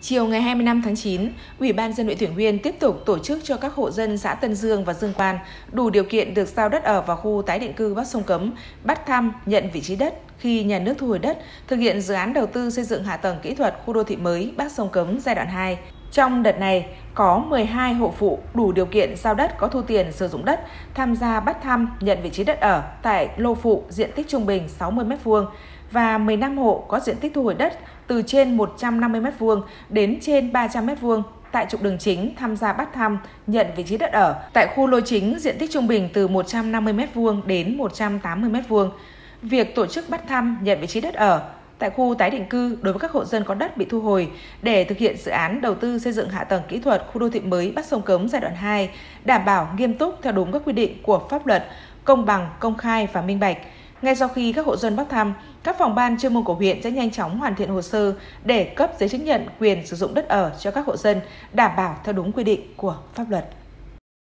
Chiều ngày 25 tháng 9, Ủy ban dân huyện Thủy Nguyên tiếp tục tổ chức cho các hộ dân xã Tân Dương và Dương Quan đủ điều kiện được giao đất ở vào khu tái định cư Bắc Sông Cấm, bắt thăm, nhận vị trí đất khi nhà nước thu hồi đất, thực hiện dự án đầu tư xây dựng hạ tầng kỹ thuật khu đô thị mới Bắc Sông Cấm giai đoạn 2. Trong đợt này, có 12 hộ phụ đủ điều kiện giao đất có thu tiền sử dụng đất tham gia bắt thăm nhận vị trí đất ở tại lô phụ diện tích trung bình 60 m2 và 15 hộ có diện tích thu hồi đất từ trên 150 m2 đến trên 300 m2 tại trục đường chính tham gia bắt thăm nhận vị trí đất ở tại khu lô chính diện tích trung bình từ 150 m2 đến 180 m2. Việc tổ chức bắt thăm nhận vị trí đất ở tại khu tái định cư đối với các hộ dân có đất bị thu hồi để thực hiện dự án đầu tư xây dựng hạ tầng kỹ thuật khu đô thị mới Bắc Sông Cấm giai đoạn 2, đảm bảo nghiêm túc theo đúng các quy định của pháp luật, công bằng, công khai và minh bạch. Ngay sau khi các hộ dân bắt thăm, các phòng ban chuyên môn của huyện sẽ nhanh chóng hoàn thiện hồ sơ để cấp giấy chứng nhận quyền sử dụng đất ở cho các hộ dân, đảm bảo theo đúng quy định của pháp luật.